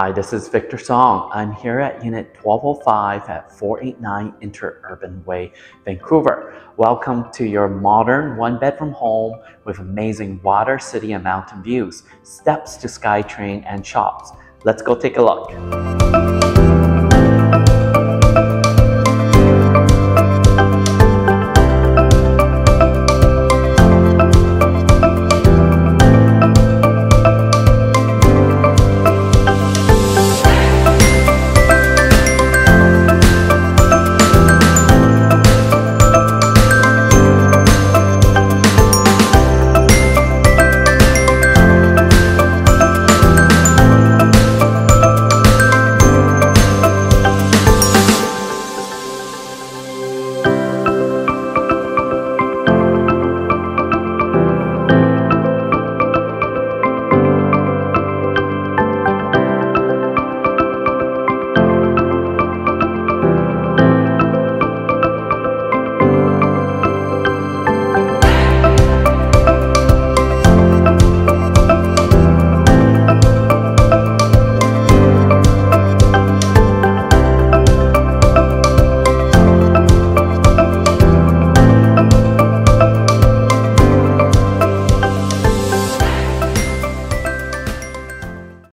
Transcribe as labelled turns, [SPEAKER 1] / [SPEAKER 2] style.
[SPEAKER 1] Hi, this is Victor Song. I'm here at Unit 1205 at 489 Interurban Way, Vancouver. Welcome to your modern one bedroom home with amazing water, city, and mountain views, steps to SkyTrain, and shops. Let's go take a look.